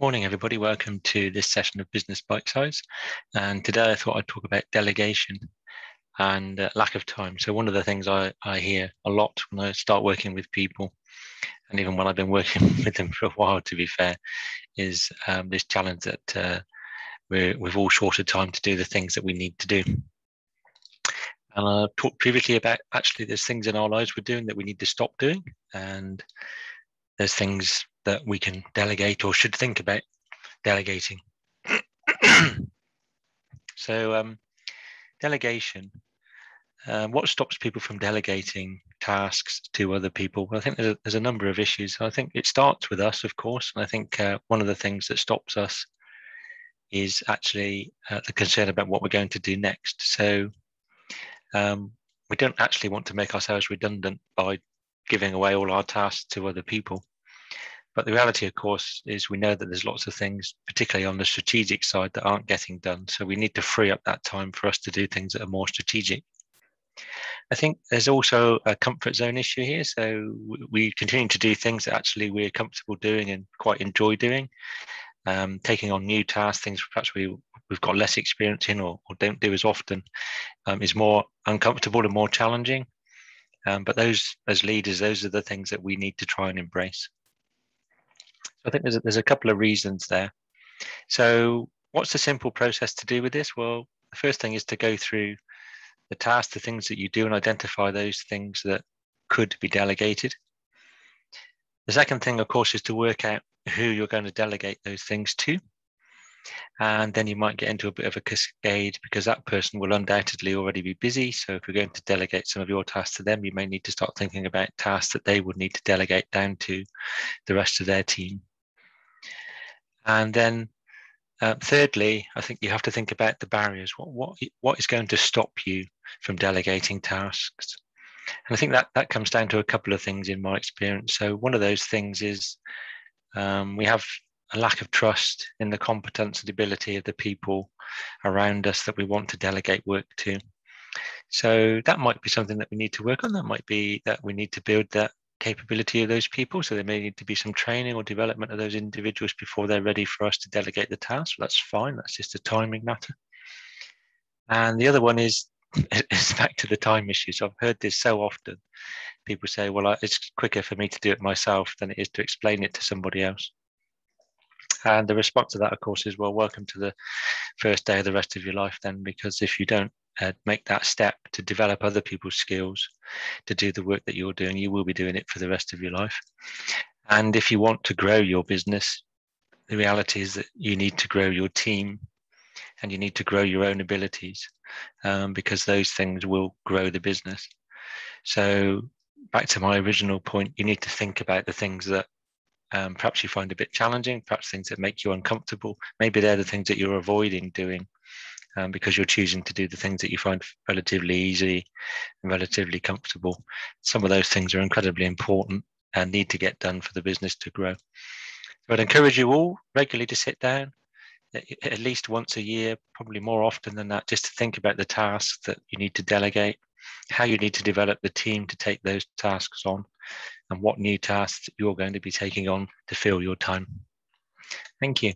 Morning, everybody. Welcome to this session of Business Bitesize. And today I thought I'd talk about delegation and uh, lack of time. So, one of the things I, I hear a lot when I start working with people, and even when I've been working with them for a while, to be fair, is um, this challenge that uh, we're, we've all short of time to do the things that we need to do. And I talked previously about actually there's things in our lives we're doing that we need to stop doing. And there's things that we can delegate or should think about delegating. so, um, delegation. Uh, what stops people from delegating tasks to other people? Well, I think there's a, there's a number of issues. I think it starts with us, of course. And I think uh, one of the things that stops us is actually uh, the concern about what we're going to do next. So, um, we don't actually want to make ourselves redundant by giving away all our tasks to other people. But the reality, of course, is we know that there's lots of things, particularly on the strategic side, that aren't getting done. So we need to free up that time for us to do things that are more strategic. I think there's also a comfort zone issue here. So we continue to do things that actually we're comfortable doing and quite enjoy doing. Um, taking on new tasks, things perhaps we we've got less experience in or, or don't do as often, um, is more uncomfortable and more challenging. Um, but those as leaders, those are the things that we need to try and embrace. So I think there's a, there's a couple of reasons there. So what's the simple process to do with this? Well, the first thing is to go through the tasks, the things that you do, and identify those things that could be delegated. The second thing, of course, is to work out who you're going to delegate those things to. And then you might get into a bit of a cascade because that person will undoubtedly already be busy. So if you're going to delegate some of your tasks to them, you may need to start thinking about tasks that they would need to delegate down to the rest of their team. And then uh, thirdly, I think you have to think about the barriers. What, what, what is going to stop you from delegating tasks? And I think that, that comes down to a couple of things in my experience. So one of those things is um, we have a lack of trust in the competence and ability of the people around us that we want to delegate work to. So that might be something that we need to work on. That might be that we need to build that capability of those people. So there may need to be some training or development of those individuals before they're ready for us to delegate the task. That's fine. That's just a timing matter. And the other one is it's back to the time issues. I've heard this so often. People say, well, it's quicker for me to do it myself than it is to explain it to somebody else. And the response to that, of course, is well, welcome to the first day of the rest of your life, then, because if you don't uh, make that step to develop other people's skills to do the work that you're doing, you will be doing it for the rest of your life. And if you want to grow your business, the reality is that you need to grow your team and you need to grow your own abilities um, because those things will grow the business. So, back to my original point, you need to think about the things that um, perhaps you find a bit challenging, perhaps things that make you uncomfortable. Maybe they're the things that you're avoiding doing um, because you're choosing to do the things that you find relatively easy and relatively comfortable. Some of those things are incredibly important and need to get done for the business to grow. So I'd encourage you all regularly to sit down at least once a year, probably more often than that, just to think about the tasks that you need to delegate, how you need to develop the team to take those tasks on, and what new tasks you're going to be taking on to fill your time. Thank you.